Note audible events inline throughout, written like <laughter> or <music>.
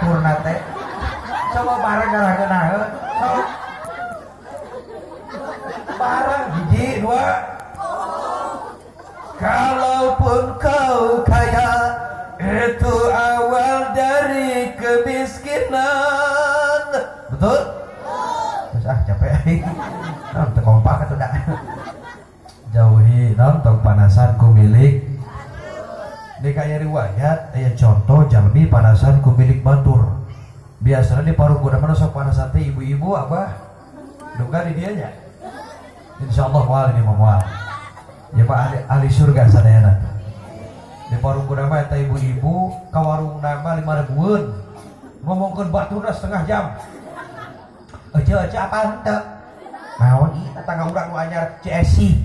batur nate coba bareng gara gara so bareng hiji dua. Kalaupun kau kaya itu awal dari kemiskinan. Betul? Terus ah capek. Nah, kompak atau dak jauhi nonton panasan milik kaya riwayat aya contoh jalmi panasan ku milik batur biasanya di paruh kuda mana sok panasan teh ibu-ibu apa duga di dia nya insya Allah wal ini mau ya pak ahli, ahli surga sadayana di paruh kuda mah eta ibu-ibu ka warung nama lima ribuan. Ngomongkeun baturna setengah jam. Aja aja apa henteu naon ieu tetangga urang nu anyar CSI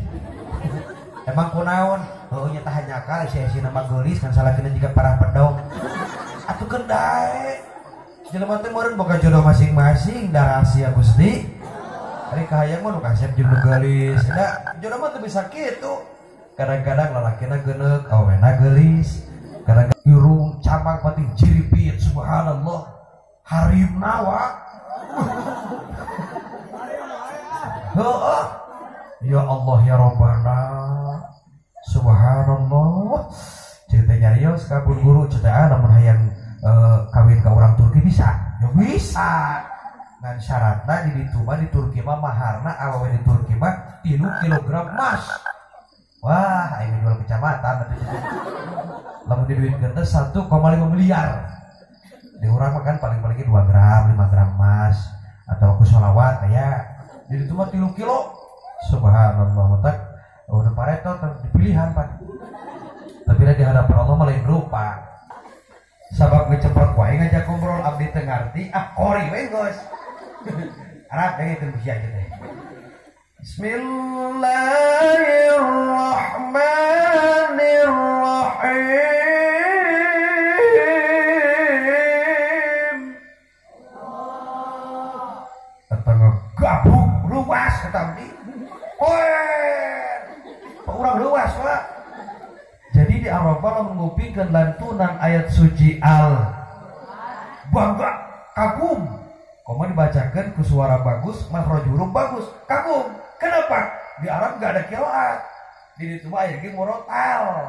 emang kunaon oh nya tah nyakal CSI nama geulis kan salah kena juga parah pedong. Atuh kendai jelema teh meureun boga jodoh masing-masing da rahasia Gusti. Ari kahayang mah nu kasep jeung nu geulis da jodoh mah teu bisa kitu. Kadang-kadang lalakina geuneuk awena geulis kadang irung cabang pati jiripit subhanallah. Harim nawa. <laughs> Heeh. Ya Allah ya Rabbana. Subhanallah. Cerita nyarios kabun guru cerita namun hayang eh, kawin ke orang Turki bisa. Ya bisa. Ngan syaratnya di ditu mah di Turki mah maharna awewe di Turki mah 3 kilogram emas. Wah, ini jual kecamatan. Lamun di duit gede 1,5 miliar. Di orang mah kan paling-paling 2 gram, 5 gram emas atau aku sholawat ya jadi cuma tilu kilo subhanallah tak udah pareto dipilihan pak. Tapi di hadapan Allah malah rupa. Sabab ngecepat wae ngajak ngobrol abdi teu ngarti ah kori we gos <laughs> Arab dari itu bisa aja deh. Bismillahirrahmanirrahim. Tetangga gabung luas abdi. Weh, orang luas pak jadi di Arafah lo mengupingkan lantunan ayat suci al bangga kagum Koma dibacakan ke suara bagus, makhraj huruf bagus, kagum. Kenapa? Di Arab gak ada kiroat. Di itu mah ayat murotal.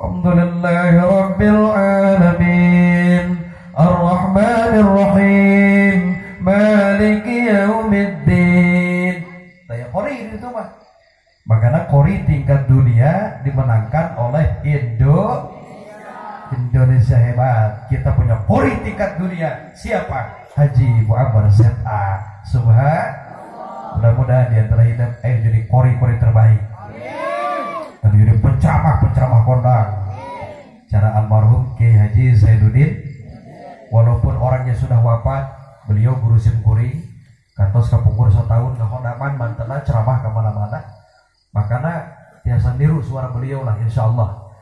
Alhamdulillahi Rabbil Alamin Ar-Rahmanir Rahim Maliki Yaumiddin Tanya kori itu mah Makanya kori tingkat dunia dimenangkan oleh Indo Indonesia hebat. Kita punya kori tingkat dunia. Siapa? Haji Muhammad ZA Subhan Mudah-mudahan dia antara hidup Eh jadi kori-kori terbaik. Dan jadi pencamah-pencamah kondang. Cara almarhum Kiai Haji Zainuddin Walaupun orangnya sudah wafat Beliau guru sim kuring Kantos kapungkur setahun Kehodaman mantena ceramah ke mana-mana niru suara beliau lah insya Allah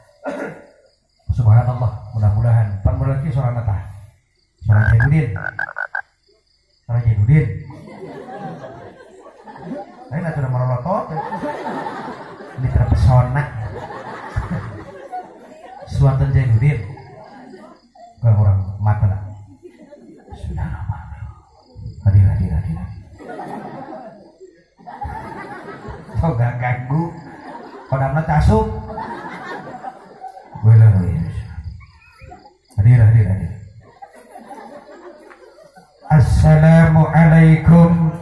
Subhanallah mudah-mudahan. Pan lagi suara nata Suara Zainuddin Suara Zainuddin Lain atau nama rolotot Ini terpesona. Suatan Zainuddin Hadir hadir hadir Assalamualaikum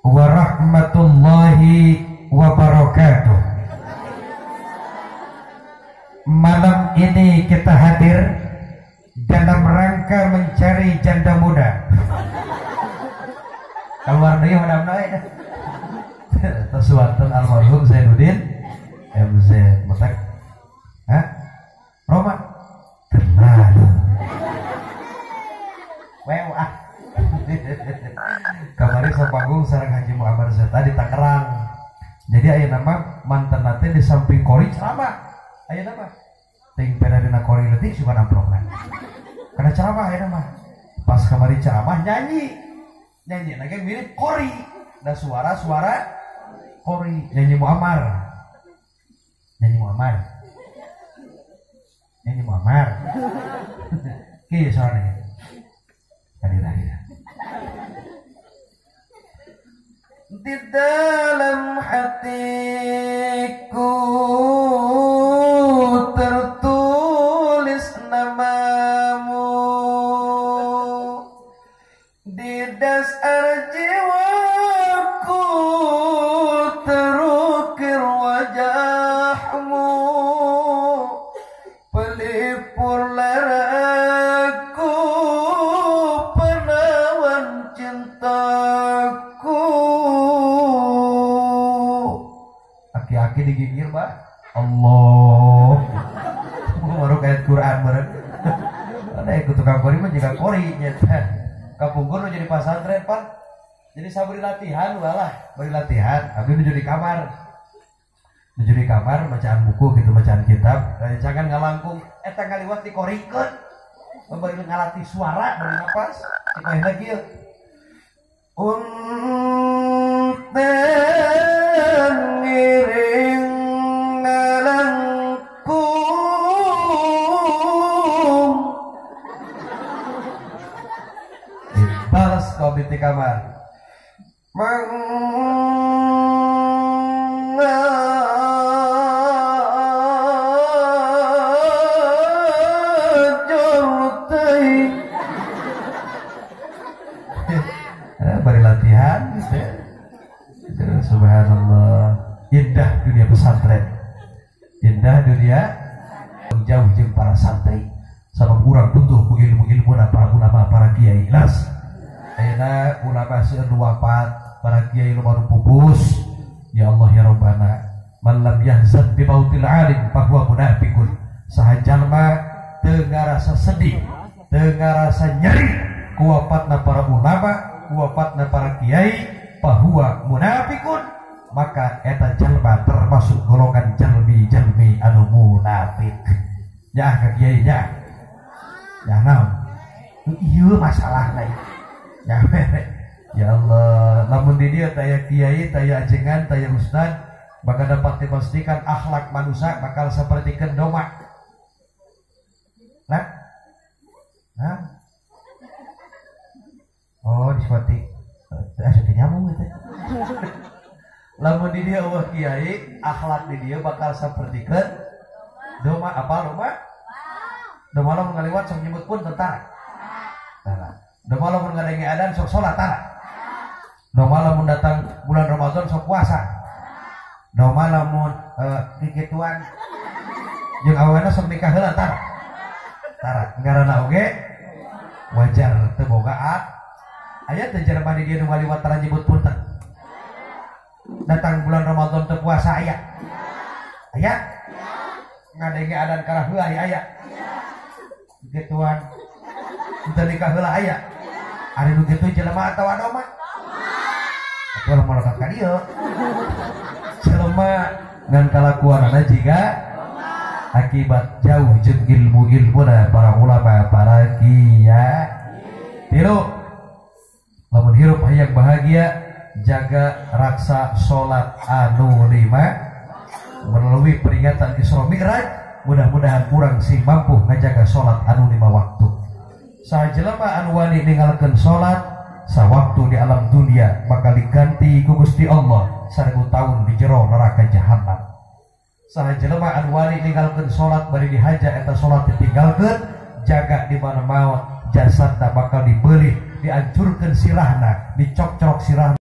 warahmatullahi wabarakatuh. Malam ini kita hadir dalam rangka mencari janda muda. Keluar dari madam naik tersuatan almarhum Zainuddin MZ Metek <laughs> Kemarin saya panggung sarang Haji Muhammad Zeta di Tangerang. Jadi ayah nama mantan nanti di samping kori ceramah ayah nama ting dina kori letik suka namprok karena ceramah ayah nama. Pas kemarin ceramah nyanyi. Nyanyi lagi mirip kori. Dan suara-suara kori. Nyanyi Muammar. Nyanyi Muammar. Nyanyi Muammar. <laughs> Iya soalnya di dalam hati. Tukang kori mah juga kori nyata <laughs> kapungkur lu jadi pasantren pak. Jadi beri latihan walah. Beri latihan abis nu jadi kamar. Nu jadi kamar bacaan buku gitu bacaan kitab. Dan jangan ngalangkung eta ngaliwat dikorikeun memberi ngalatih suara beri napas. Cik lagi ya Unten Dibalas kau di kamar Mengajar <laughs> Eh, gitu ya. Subhanallah. Indah dunia pesantren. Indah dunia jauh jeung para santri. Sama kurang butuh ku ilmu-ilmu para ulama para kiai. Las ayeuna nu wafat para kiai nu baru pupus. Ya Allah ya Rabbana man lam yahzan bi mautil alim fahuwa munafiqun saha jalma teu ngarasa sedih teu ngarasa nyeri ku wafatna para ulama wafatna para kiai bahwa munafikun. Maka eta jalma termasuk golongan jalmi-jalmi anu munafik. Ya kiai ya ya naon? Iya masalah lain ya Allah namun di dia taya kiai taya ajengan taya ustad maka dapat dipastikan akhlak manusia bakal seperti kendoma nah nah Oh, diskotik. Ah, sudah nyambung gitu. Lamun di dia Allah kiai, akhlak di dia bakal seperti ke doma apa doma? Doma lo ngaliwat nyebut pun tentara. Tara. Doma lo ngadengi adan sok sholat tara. Doma lamun datang bulan Ramadan sok puasa. Doma lamun uh, dikituan jeung aweuna sok nikah heula tara. Tara, ngaranna oge wajar teu boga ayat dan jalan mandi dia nunggu liwat tara nyebut punten datang bulan Ramadan teu puasa aya aya ngadenge adan karah heula aya aya gituan nikah heula aya ari nu kitu jelema atawa doma atuh lamun melekat ka dieu jelema ngan kalakuanana jiga akibat jauh jeung ilmu-ilmu para ulama para kiai tilu lamun hirup hayang bahagia jaga raksa sholat anu lima melalui peringatan Isra Mi'raj mudah-mudahan kurang sing mampu ngajaga sholat anu lima waktu sajelema anu wani ninggalkeun sholat sawaktu di alam dunia bakal diganti ku Gusti Allah seribu tahun di jero neraka jahanam. Sajelema anu wani ninggalkeun sholat bari dihaja eta sholat ditinggalkeun jaga di mana maut jasadna bakal dibeli dihancurkan sirahna dicok-cok sirahna